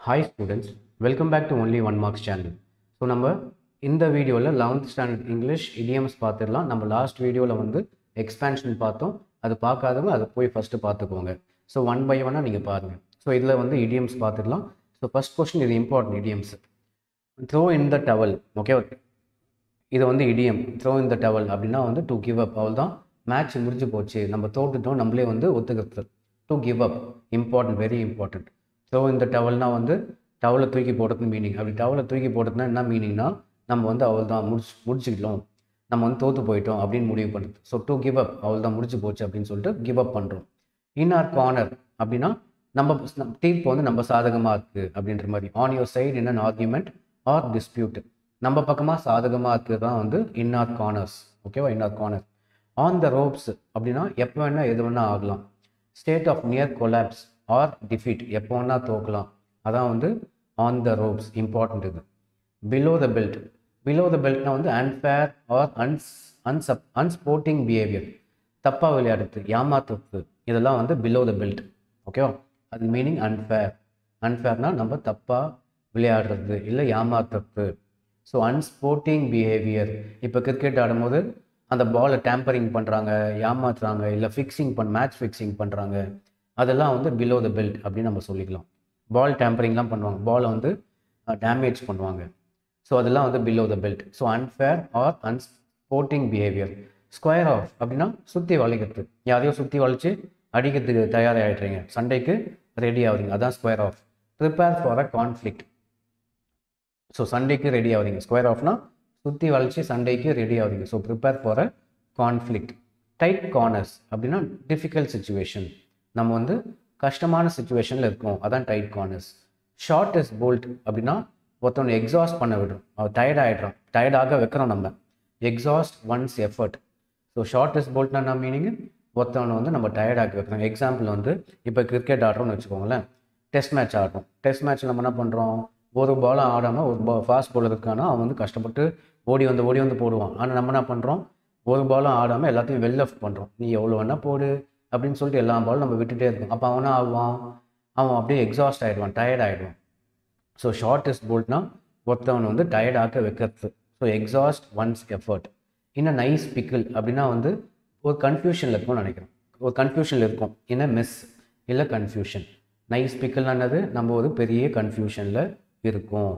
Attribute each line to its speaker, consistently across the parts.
Speaker 1: Hi students welcome back to only one marks channel so நம்ம இந்த வீடியோவில் eleventh standard English idioms பார்த்துடலாம் நம்ம லாஸ்ட் வீடியோவில் வந்து எக்ஸ்பேன்ஷன் பார்த்தோம். அது பார்க்காதவங்க அதை போய் ஃபஸ்ட்டு பார்த்துக்கோங்க. ஸோ ஒன் பை ஒன்னாக நீங்கள் பாருங்கள் ஸோ இதில் வந்து இடியம்ஸ் பார்த்துடலாம் ஸோ ஃபஸ்ட் கொஸ்டின் இது important idioms throw in the towel okay இது வந்து இடியம் த்ரோ இன் த டவல் அப்படின்னா வந்து டு கிவ் அப் அவள் தான் மேட்ச் முடிஞ்சு போச்சு. நம்ம தோட்டுட்டோம் நம்மளே வந்து ஒத்துக்கிறது to give up important very important so இந்த டவல்னால் வந்து டவலை தூக்கி போடுறது மீனிங் அப்படி டவலை தூக்கி போடுறதுனா என்ன மீனிங்னா நம்ம வந்து அவள் தான் முடிச்சு முடிச்சுக்கிட்டோம். நம்ம வந்து தோற்று போயிட்டோம் அப்படின்னு முடிவு பண்ணுறது ஸோ டூ கிவ் அப் அவள் தான் முடிச்சு போச்சு அப்படின்னு சொல்லிட்டு கிவ் அப் பண்ணுறோம் இன் ஆர் கார்னர் அப்படின்னா நம்ம தீர்ப்பு வந்து நம்ம சாதகமாக இருக்குது அப்படின்ற மாதிரி. On your side in an argument or dispute நம்ம பக்கமாக சாதகமாக இருக்கிறது தான் வந்து இன் ஆர் கார்னர்ஸ் ஓகேவா in or corner on the ropes அப்படின்னா எப்போ வேணால் எது வேணால் ஆகலாம். State of near collapse or defeat எப்போ வேணால் தோக்கலாம். அதான் வந்து ஆன் த ரோப்ஸ் இம்பார்ட்டண்ட் இது. Below the belt below the பெல்ட்னா வந்து unfair or uns unsub unsporting behaviour தப்பாக விளையாடுறது ஏமாத்துறது இதெல்லாம் வந்து பிலோ த பெல்ட் ஓகேவா அது மீனிங் அன்ஃபேர் அன்ஃபேர்னால் நம்ம தப்பாக விளையாடுறது இல்லை ஏமாத்துறது. ஸோ அன்ஸ்போர்ட்டிங் பிஹேவியர் இப்போ கிரிக்கெட் ஆடும்போது அந்த பாலை டேம்பரிங் பண்ணுறாங்க ஏமாத்துறாங்க இல்லை ஃபிக்ஸிங் பண் மேட்ச் ஃபிக்ஸிங் பண்ணுறாங்க அதெல்லாம் வந்து பிலோ த பெல்ட் அப்படின்னு நம்ம சொல்லிக்கலாம். பால் டேம்பரிங்லாம் பண்ணுவாங்க. பாலை வந்து டேமேஜ் பண்ணுவாங்க. ஸோ அதெல்லாம் வந்து below the belt so unfair or unsporting behaviour square off அப்படின்னா சுற்றி வளைக்கிறது. யாரையோ சுற்றி வளைச்சு அடிக்கிறதுக்கு தயாராகிடுறீங்க சண்டைக்கு ரெடி ஆகுறீங்க. அதான் square off prepare for a conflict so சண்டேக்கு ready ஆகுறீங்க. ஸ்கொயர் ஆஃப்னா சுற்றி வளைச்சி சண்டேக்கு ரெடி ஆகுறீங்க. So prepare for a conflict tight corners அப்படின்னா டிஃபிகல்ட் சுச்சுவேஷன் நம்ம வந்து கஷ்டமான சுச்சுவேஷனில் இருக்கோம். அதான் tight corners shot his bolt அப்படின்னா ஒருத்தவனை எக்ஸாஸ்ட் பண்ண விடுறோம். அவர் டயர்ட் ஆகிடுறோம் டயர்டாக வைக்கிறோம் நம்ம. Exhaust one's effort so shot his போல்ட்னா என்ன மீனிங் ஒருத்தவனை வந்து நம்ம டயர்டாக்கி வைக்கிறோம். எக்ஸாம்பிள் வந்து இப்போ கிரிக்கெட் ஆடுறோம்னு வச்சுக்கோங்களேன். டெஸ்ட் மேட்ச் ஆடுறோம். டெஸ்ட் மேட்ச் நம்ம என்ன பண்ணுறோம் ஒரு பாலும் ஆடாமல் ஒரு பா ஃபாஸ்ட் பவுலர் இருக்கானா அவன் வந்து கஷ்டப்பட்டு ஓடி வந்து ஓடி வந்து போடுவான். ஆனால் நம்ம என்ன பண்ணுறோம் ஒரு பாலும் ஆடாமல் எல்லாத்தையும் வெல் ஆஃப் பண்ணுறோம் நீ எவ்வளோ வேணால் போடு. அப்படின்னு சொல்லிட்டு எல்லா பாலும் நம்ம விட்டுட்டே இருக்கோம் அப்போ அவனா ஆகுவான்? அவன் அப்படியே எக்ஸாஸ்ட் ஆகிடுவான் டயர்ட் ஆகிடுவான் ஸோ ஷார்டஸ்ட் போல்ட்னா ஒருத்தவன் வந்து டயர்டாக்க வைக்கிறது. ஸோ எக்ஸாஸ்ட் ஒன்ஸ் எஃபர்ட் இன்னும் நைஸ் பிக்கிள் அப்படின்னா வந்து ஒரு கன்ஃபியூஷனில் இருக்கும்னு நினைக்கிறேன் ஒரு கன்ஃபியூஷனில் இருக்கும். என்ன மிஸ் இல்லை கன்ஃபியூஷன் நைஸ் பிக்கிள்னானது நம்ம ஒரு பெரிய கன்ஃபியூஷனில் இருக்கும்.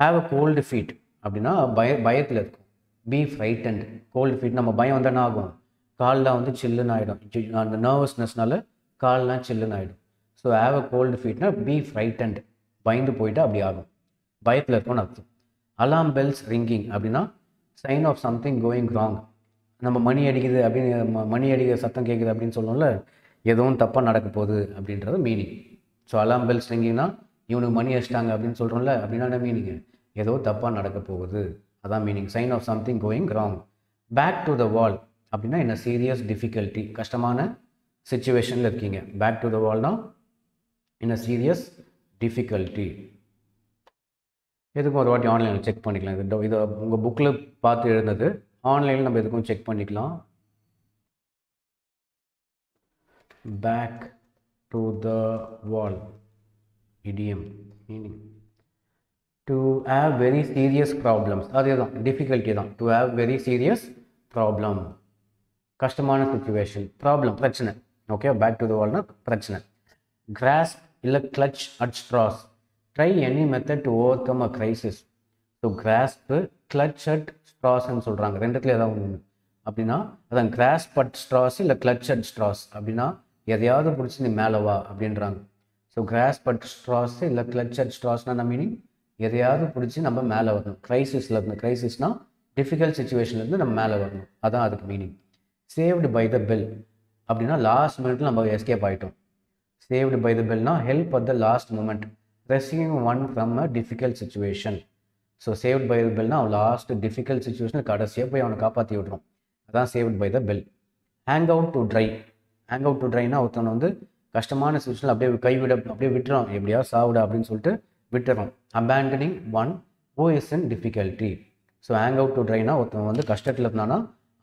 Speaker 1: ஹாவ் அ கோல்டு ஃபீட் அப்படின்னா பய பயத்தில் இருக்கும். பி ஃப்ரைட்டன்ட் கோல்டு ஃபீட் நம்ம பயம் வந்தால் என்ன ஆகும்? கால்லாம் வந்து சில்லுன்னு ஆகிடும் அந்த நர்வஸ்னஸ்னால கால்லாம் சில்லுன்னு ஆகிடும் ஸோ ஹாவ் அ கோல்டு ஃபீட்னா பி ஃப்ரைட்டன்ட் பயந்து போயிட்டு அப்படி ஆகும். பயத்தில் இருக்கும்னு அர்த்தம். அலாம் பெல்ஸ் ரிங்கிங் அப்படின்னா sign of something going wrong நம்ம மணி அடிக்குது அப்படின்னு மணி அடிக்கிற சத்தம் கேட்குது அப்படின்னு சொல்லணும்ல எதுவும் தப்பாக நடக்க போகுது அப்படின்றது மீனிங் ஸோ அலாம் பெல்ஸ் ரிங்கிங்னா இவனுக்கு மணி அடிச்சிட்டாங்க அப்படின்னு சொல்கிறோம்ல அப்படின்னா என்ன மீனிங் ஏதோ தப்பாக நடக்க போகுது. அதான் meaning sign of something going wrong back to the wall அப்படின்னா என்ன? சீரியஸ் டிஃபிகல்ட்டி கஷ்டமான சுச்சுவேஷனில் இருக்கீங்க. பேக் டு த வால்னா என்ன? சீரியஸ் டிஃபிகல்ட்டி எதுக்கும் ஒரு வாட்டி ஆன்லைனில் செக் பண்ணிக்கலாம். இது இதை உங்கள் புக்கில் பார்த்து எழுந்தது ஆன்லைனில் நம்ம எதுக்கும் செக் பண்ணிக்கலாம். Back to the wall idiom meaning to have very serious problems அதே தான் டிஃபிகல்ட்டி தான். To have very serious problem கஷ்டமான சுச்சுவேஷன் ப்ராப்ளம் பிரச்சனை. ஓகே பேக் டு த வால்னா பிரச்சனை. கிராஸ் இல்லை clutch at straws try any method to overcome a crisis so grasp clutch at ஸ்ட்ராஸ்ன்னு சொல்கிறாங்க ரெண்டுத்துல ஏதாவது ஒன்று அப்படின்னா அதான் கிராஸ் பட் ஸ்ட்ராஸ் இல்லை கிளச் அட் ஸ்ட்ராஸ் அப்படின்னா எதையாவது பிடிச்சி நீ மேலே வா அப்படின்றாங்க. ஸோ கிராஸ் பட் ஸ்ட்ராஸ் இல்லை கிளச் அட் ஸ்ட்ராஸ்னா மீனிங் எதையாவது பிடிச்சி நம்ம மேலே வரணும். க்ரைசிஸில் இருந்து க்ரைசிஸ்னால் டிஃபிகல்ட் சுச்சுவேஷன்லேருந்து நம்ம மேலே வரணும். அதான் அதுக்கு meaning saved by the bell அப்படின்னா லாஸ்ட் மினிட்ல நம்ம எஸ்கேப் ஆகிட்டோம் saved by the பெல்னா help at the last moment rescuing one from a difficult situation so saved by the பெல்னா அவன் லாஸ்ட் டிஃபிகல்ட் சுச்சுவேஷன் கடைசியாக போய் அவனை காப்பாற்றி விட்றோம் அதான் saved by the bell hang out to dry hang out to ட்ரைனா ஒருத்தவனை வந்து கஷ்டமான சுச்சுவேஷன் அப்படியே கைவிட அப்படியே விட்டுறோம் எப்படியா சாவிட அப்படின்னு சொல்லிட்டு விட்டுறோம் abandoning one who is in difficulty so hang out to ட்ரைனா ஒருத்தவன் வந்து கஷ்டத்தில் இருந்தானா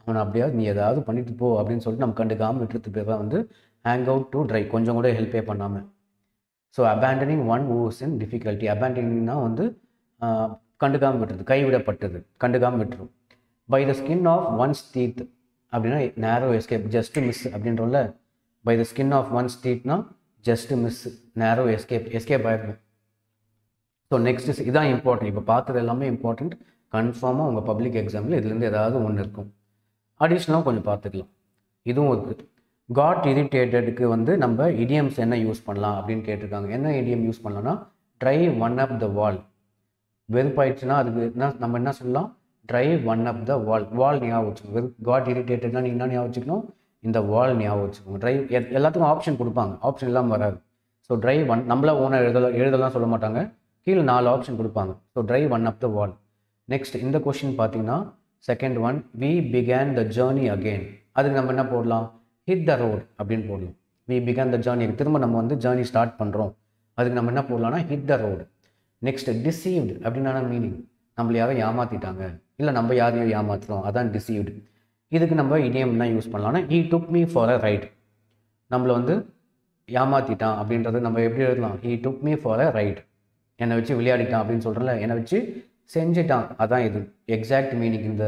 Speaker 1: அவனை அப்படியாவது நீ ஏதாவது பண்ணிட்டு போ அப்படின்னு சொல்லிட்டு நம்ம கண்டுக்காமல் விட்டுறது பேர் தான் வந்து ஹேங் அவுட் டு ட்ரை கொஞ்சம் கூட ஹெல்ப்பே பண்ணாமல் so abandoning one ooze in difficulty அபேண்டனிங்னா வந்து கண்டுக்காமல் விட்டுறது கைவிடப்பட்டது கண்டுக்காமல் விட்டுரும். By the skin of one's teeth அப்படின்னா narrow escape just miss அப்படின்றோம்ல. By the skin of one's டீத்னா just miss narrow escape escape ஆகிடும் ஸோ நெக்ஸ்ட் இதான் இம்பார்ட்டன்ட் இப்போ பார்த்தது எல்லாமே இம்பார்ட்டண்ட் கன்ஃபார்மாக உங்கள் பப்ளிக் எக்ஸாமில் இதுலேருந்து ஏதாவது ஒன்று இருக்கும். அடிஷ்னலாக கொஞ்சம் பார்த்துக்கலாம். இதுவும் இருக்குது காட் இரிட்டேட்டடுக்கு வந்து நம்ம இடியம்ஸ் என்ன யூஸ் பண்ணலாம் அப்படின்னு கேட்டிருக்காங்க. என்ன இடியம் யூஸ் பண்ணலாம்னா drive one up the wall வெறுப்பாயிடுச்சுன்னா அதுக்கு என்ன நம்ம என்ன சொல்லலாம்? ட்ரை ஒன் அப் த வால் வால் ஞாபகம் வச்சுக்கணும் வெறு காட் இரிட்டேட்டட்னா நீங்கள் என்ன ஞாபகம் வச்சுக்கணும்? இந்த வால் ஞாபகம் வச்சுக்கோங்க. ட்ரை எல்லாத்துக்கும் ஆப்ஷன் கொடுப்பாங்க. ஆப்ஷன் இல்லாமல் வராது. ஸோ ட்ரை ஒன் நம்மளா ஓனர் எழுதலாம் எழுதலாம் சொல்ல மாட்டாங்க. கீழே நாலு ஆப்ஷன் கொடுப்பாங்க. So try one up the wall next இந்த கொஷின் பார்த்தீங்கன்னா second one we began the journey again அதுக்கு நம்ம என்ன போடலாம்? ஹிட் த ரோட் அப்படின்னு போடலாம். வி பிகேன் த ஜேர்னி திரும்ப நம்ம வந்து ஜேர்னி ஸ்டார்ட் பண்ணுறோம் அதுக்கு நம்ம என்ன போடலாம்னா hit the road next deceived அப்படின்னா மீனிங் நம்மள யாரும் ஏமாற்றிட்டாங்க இல்லை நம்ம யாரையும் ஏமாத்துறோம். அதான் டிசீவ்டு இதுக்கு நம்ம இடியம் என்ன யூஸ் பண்ணலாம்னா he took me for a ride நம்மளை வந்து ஏமாற்றிட்டான் அப்படின்றது நம்ம எப்படி எழுதலாம்? He took me for a ride என்னை வச்சு விளையாடிட்டான் அப்படின்னு சொல்கிறேன்ல என்னை வச்சு செஞ்சிட்டான். அதான் இது எக்ஸாக்ட் மீனிங் இந்த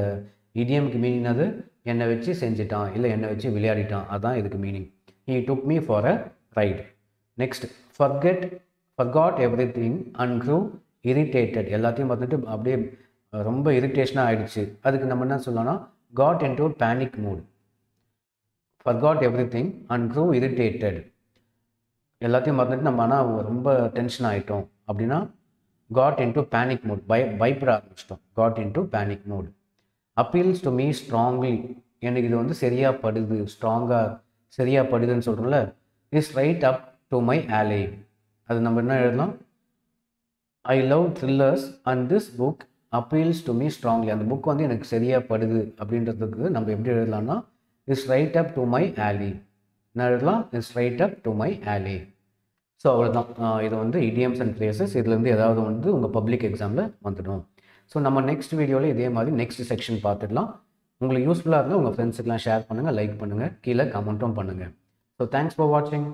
Speaker 1: இடியம்க்கு மீனிங் அது என்னை வச்சு செஞ்சிட்டான். இல்லை என்னை வச்சு விளையாடிட்டான். அதான் இதுக்கு meaning he took me for a ride next forget forgot everything and grew irritated எல்லாத்தையும் பார்த்துட்டு அப்படியே ரொம்ப இரிட்டேஷனாக ஆயிடுச்சு. அதுக்கு நம்ம என்ன சொல்லலாம்னா got into panic mood forgot everything and grew irritated எல்லாத்தையும் மறந்துட்டு நம்ம ஆனால் ரொம்ப டென்ஷன் ஆகிட்டோம் அப்படின்னா got into panic mood பய பயப்பட ஆரம்பிச்சிட்டோம். Got into panic mood appeals to me strongly எனக்கு இது வந்து சரியாக படுது ஸ்ட்ராங்காக சரியாக படுதுன்னு சொல்கிறோம்ல is right up to my alley அது நம்ம என்ன எழுதலாம்? I love thrillers and this book appeals to me strongly அந்த புக் வந்து எனக்கு சரியாக படுது அப்படின்றதுக்கு நம்ம எப்படி எழுதலாம்னா is right up to my alley என்ன எழுதலாம்? Is right up to my alley so அவ்வளோதான் இது வந்து இடியம்ஸ் அண்ட் ஃப்ரேசஸ் இதுலேருந்து ஏதாவது வந்து உங்கள் பப்ளிக் எக்ஸாமில் வந்துடும். ஸோ நம்ம நெக்ஸ்ட் வீடியோவில் இதே மாதிரி நெக்ஸ்ட் செக்ஷன் பார்த்துடலாம். உங்களுக்கு யூஸ்ஃபுல்லாக இருந்தால் உங்கள் ஃப்ரெண்ட்ஸுக்கெலாம் ஷேர் பண்ணுங்கள் லைக் பண்ணுங்கள் கீழே கமெண்ட்டும் பண்ணுங்கள் ஸோ தேங்க்ஸ் ஃபார் வாட்சிங்